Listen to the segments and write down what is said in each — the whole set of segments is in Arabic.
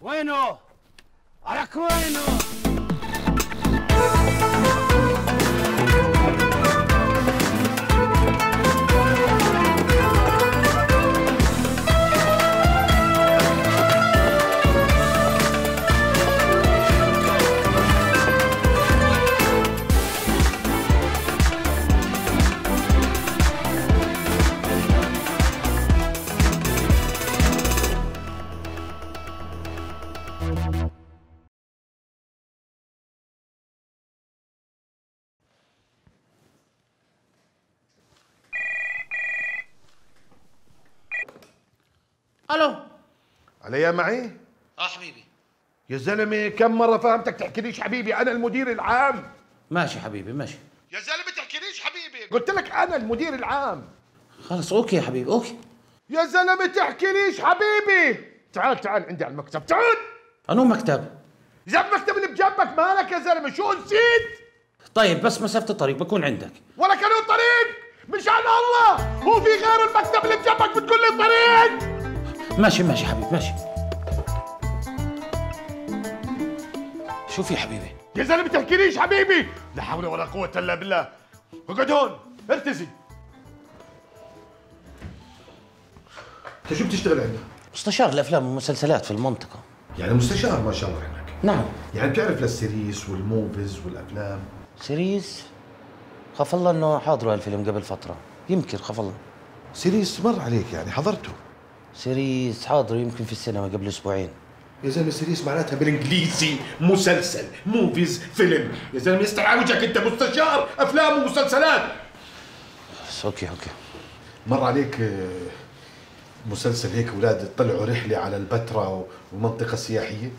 Bueno, ahora bueno. ألو. عليا معي؟ آه حبيبي. يا زلمة كم مرة فهمتك تحكي ليش حبيبي؟ أنا المدير العام. ماشي حبيبي ماشي. يا زلمة تحكي ليش حبيبي؟ قلت لك أنا المدير العام. خلص okay يا حبيبي okay. يا زلمة تحكي ليش حبيبي؟ تعال تعال عندي على المكتب تعال. أنو مكتب؟ يا المكتب اللي بجنبك مالك يا زلمة؟ شو نسيت؟ طيب بس مسافة الطريق بكون عندك. ولا كانوا طريق مشان الله هو في غير المكتب اللي بجنبك بتقول لي طريق ماشي ماشي حبيبي ماشي. شو في حبيبي. يا زلمة تحكي ليش حبيبي. لا حول ولا قوة إلا بالله. اقعد هون ارتزي. انت شو بتشتغل عندنا مستشار الأفلام والمسلسلات في المنطقة. يعني مستشار ما شاء الله عندك. نعم. يعني بتعرف لل series وال movies والأفلام؟ series خاف الله إنه حاضروا هالفيلم قبل فترة. يمكن خاف الله. series مر عليك يعني حضرته. series حاضروا يمكن في السينما قبل أسبوعين. يا زلمة series معناتها بالإنجليزي مسلسل movies فيلم يا زلمة يستر وجهك أنت مستشار أفلام ومسلسلات. okay okay. مر عليك آه، مسلسل هيك أولاد طلعوا رحلة على البتراء ومنطقة سياحية؟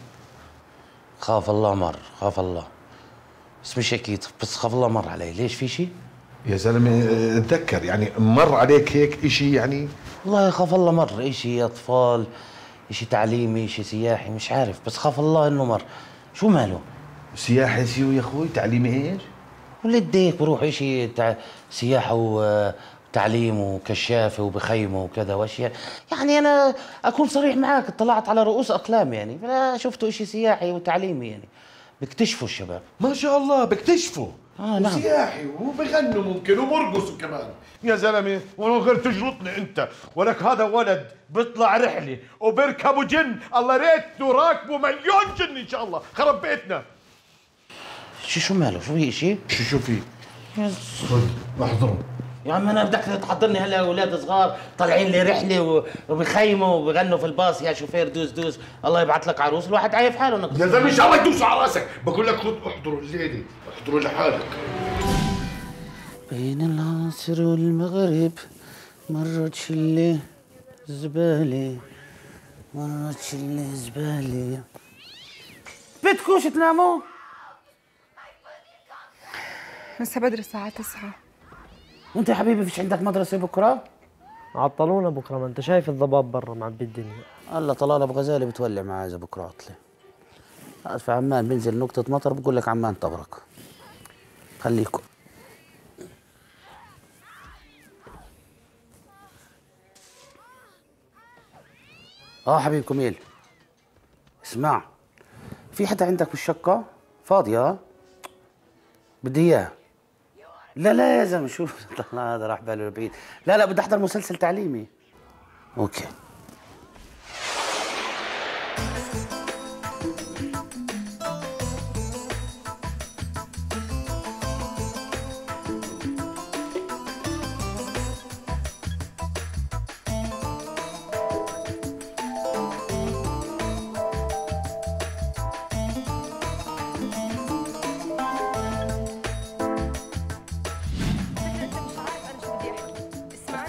خاف الله مر خاف الله. بس مش أكيد بس خاف الله مر علي ليش في شيء؟ يا زلمة اتذكر يعني مر عليك هيك إشي يعني؟ والله خاف الله مر. إشي أطفال إشي تعليمي إشي سياحي مش عارف بس خاف الله إنه مر. شو ماله؟ سياحه سيو يا أخوي تعليمي إيش؟ ولد هيك بروح إشي تع... سياحة وتعليم وكشافة وبخيمة وكذا وأشياء. يعني أنا أكون صريح معك اطلعت على رؤوس أقلام يعني. فلا شفته إشي سياحي وتعليمي يعني. بيكتشفوا الشباب. ما شاء الله بكتشفوا. آه، نعم. سياحي وبغنوا ممكن وبرقصوا كمان. يا زلمة ولو غير تجلطني أنت. ولك هذا ولد بيطلع رحلة وبركبوا جن. الله ريته راكبه مليون جن إن شاء الله. خرب بيتنا. شو شو ماله؟ شو في إشي؟ شو شو في؟ يا احضروا يا عم أنا بدك تحضرني هلا أولاد صغار طالعين لي رحلة و- وبخيموا وبغنوا في الباص. يا شوفير دوس دوس. الله يبعث لك عروس. الواحد عايف حاله نقص. يا زلمة إن شاء الله يدوسوا على رأسك. بقول لك خذ احضروا الليلة احضروا لحالك. بين العصر والمغرب مرت شلة زبالة مرت شلة زبالة. بدكوش تناموا؟ لسه بدري الساعة 9 وانت يا حبيبي فيش عندك مدرسة بكرة؟ عطلونا بكرة ما انت شايف الضباب برا معبي الدنيا الله طلال أبو غزاله بتولع معاه إذا بكرة عطلة. قاعد في عمان بنزل نقطة مطر بقول لك عمان تبرك خليكم آه حبيب كميل. اسمع في حدا عندك بالشقة فاضية؟ بدي إياه. لا لا يا زلمه شو الله هذا راح باله بعيد لا لا بدي أحضر مسلسل تعليمي. أوكي.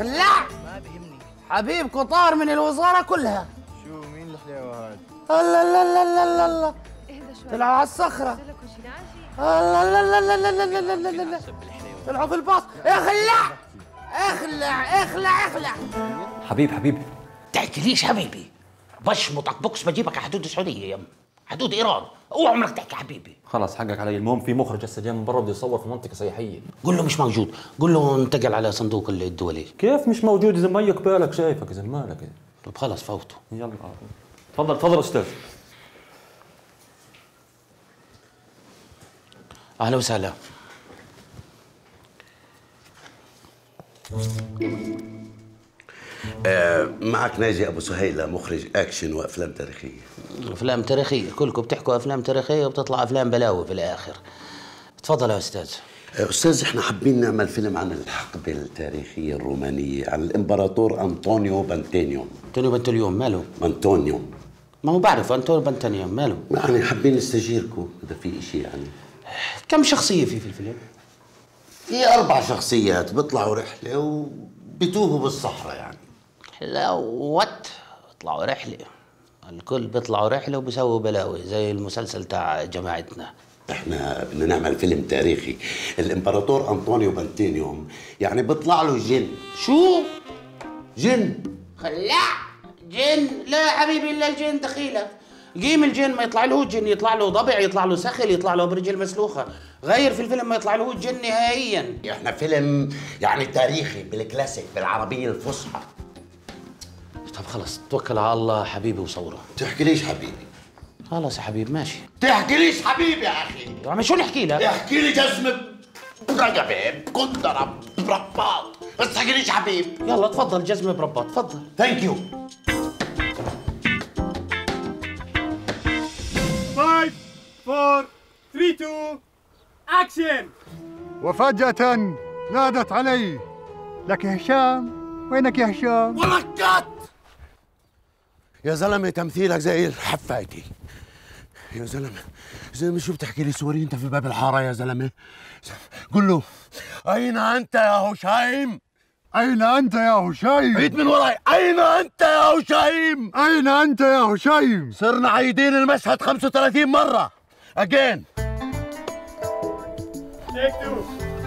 لا حبيب قطار من الوزارة كلها شو مين الحلاوة هاد؟ الله لا لا لا لا لا اهدى شوي طلعوا على ناجي الله لا لا لا لا لا لا لا لا طلعوا في الباص اخلع اخلع اخلع اخلع حبيب حبيب تحكي ليش حبيبي بشمطك بوكس بجيبك على حدود السعودية يا أم. حدود إيران. أوعى عمرك تحكي حبيبي. خلاص حقك علي. المهم في مخرج هسه جاي من برا بده يصور في منطقة سياحية. قول له مش موجود. قول له انتقل على صندوق الدولي. كيف مش موجود؟ إذا ميك بالك شايفك. إذا مالك؟ طب خلص فوته يلا. تفضل تفضل أستاذ. أهلا وسهلا. معك ناجي أبو سهيلة مخرج أكشن وأفلام تاريخية. أفلام تاريخية كلكم بتحكوا أفلام تاريخية وبتطلع أفلام بلاوي في الآخر. تفضل يا أستاذ. أستاذ إحنا حابين نعمل فيلم عن الحقبة التاريخية الرومانية عن الإمبراطور أنطونيو بانتينيوم أنطونيو بنتليون ماله؟ أنطونيو. ما هو بعرف أنطونيو بنتليون ماله؟ يعني حابين نستشيركم إذا في شيء يعني. كم شخصية في في الفيلم؟ في أربع شخصيات بيطلعوا رحلة وبتوهوا بالصحراء يعني. لا وات يطلعوا رحلة. الكل بيطلعوا رحلة وبيسووا بلاوي زي المسلسل تاع جماعتنا. إحنا بدنا نعمل فيلم تاريخي. الإمبراطور أنطونيو بانتينيوم يعني بيطلع له جن. شو؟ جن. لا جن. لا يا حبيبي إلا الجن دخيلك. قيم الجن ما يطلع له جن يطلع له ضبع يطلع له سخل يطلع له برجل مسلوخة. غير في الفيلم ما يطلع له جن نهائيا. إحنا فيلم يعني تاريخي بالكلاسيك بالعربية الفصحى. خلص توكل على الله حبيبي وصوره. تحكي ليش حبيبي؟ خلاص يا حبيبي ماشي. تحكي ليش حبيبي يا أخي؟ عمي شو نحكي لك؟ احكي لي جزمة برقبة كندرة برباط. بس تحكي ليش حبيب؟ يلا تفضل جزمه برباط تفضل. Thank you 5 4 3 2 اكشن وفجأة نادت علي لك يا هشام؟ وينك يا هشام؟ وركات يا زلمة تمثيلك زي الحفايتي يا زلمة زلمة شو بتحكي لي؟ سوري انت في باب الحارة يا زلمة. قل له أين أنت يا هشيم؟ أين أنت يا هشيم؟ عيد من وراي. أين أنت يا هشيم؟ أين أنت يا هشيم؟ صرنا عايدين المشهد 35 مرة. أجين تيك 2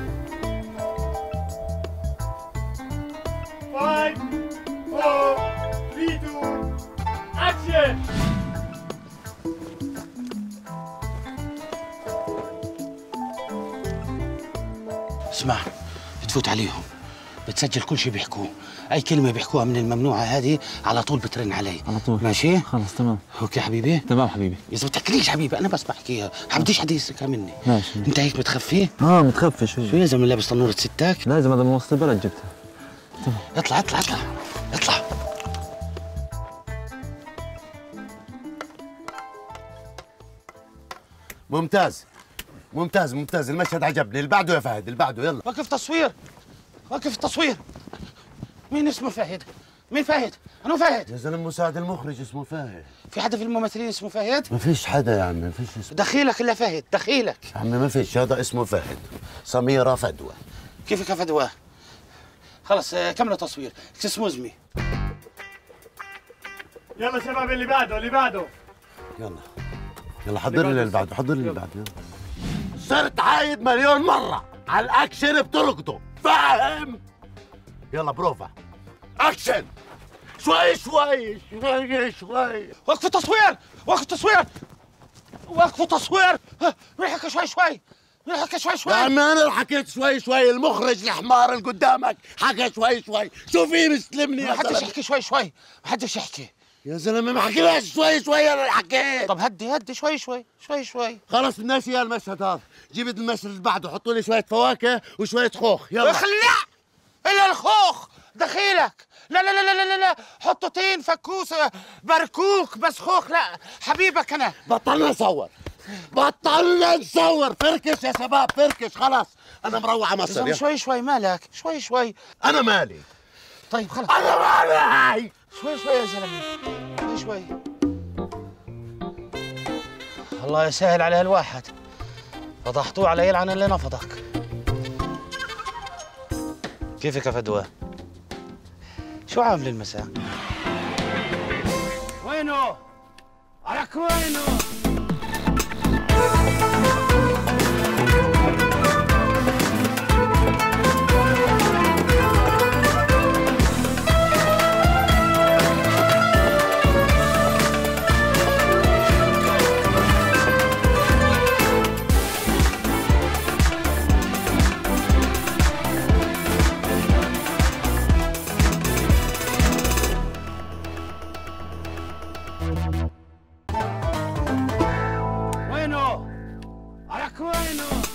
اسمع بتفوت عليهم. بتسجل كل شيء بيحكوه. أي كلمة بيحكوها من الممنوعة هذه على طول بترن علي. على طول. ماشي؟ خلص تمام. okay حبيبي؟ تمام حبيبي. إذا بتحكيليش حبيبي أنا بس بحكيها. حبديش حد يسرقها مني. ماشي. انت هيك بتخفي آه متخفي شوي. شو يا زلمه لابس تنوره ستاك لازم هذا من وسط البلد جبته اطلع اطلع اطلع. اطلع. ممتاز. ممتاز ممتاز. المشهد عجبني. اللي بعده يا فهد اللي بعده يلا. وقف تصوير وقف تصوير مين اسمه فهد؟ مين فهد؟ أنا فهد. يا زلمة مساعد المخرج اسمه فهد. في حدا في الممثلين اسمه فهد؟ ما فيش حدا يا عمي ما فيش اسمه. دخيلك إلا فهد دخيلك. يا عمي ما فيش. هذا اسمه فهد. سميرة فدوى كيفك يا فدوى خلص آه، كملوا تصوير excuse me يلا شباب اللي بعده اللي بعده. يلا. يلا حضر لي اللي بعده حضر لي اللي بعده. يلا. صرت عايد مليون مرة على الأكشن بتركضه فاهم؟ يلا بروفا أكشن! شوي شوي شوي شوي. وقف التصوير! وقف التصوير! وقف التصوير! ريحك شوي شوي. ريحك شوي شوي. يا عمي أنا اللي حكيت شوي شوي. المخرج الحمار اللي قدامك حكى شوي شوي. شو في مسلمني ما حدش يحكي شوي شوي. ما حدش يحكي. يا زلمة ما حكيناش شوي شوي اللي حكيت. طب هدي هدي شوي شوي شوي شوي. خلص بدناش اياه المشهد هذا. جيب المشهد اللي بعده حطوا لي شوية فواكه وشوية خوخ. يلا. اخلع إلا الخوخ! دخيلك! لا لا لا لا لا لا. حطوا تين فكوس بركوك بس خوخ لا. حبيبك أنا. بطلنا نصور. بطلنا نصور. فركش يا شباب فركش. خلاص. أنا مروح على مصر. شوي شوي مالك؟ شوي شوي. أنا مالي. طيب خلص أنا مالي. شوي شوي يا زلمة شوي شوي الله يسهل على هالواحد فضحتوه على يلعن اللي نفضك كيفك يا فدوى؟ شو عامل المساء؟ وينه؟ عليك وينه؟ وينه؟ عليك وينه؟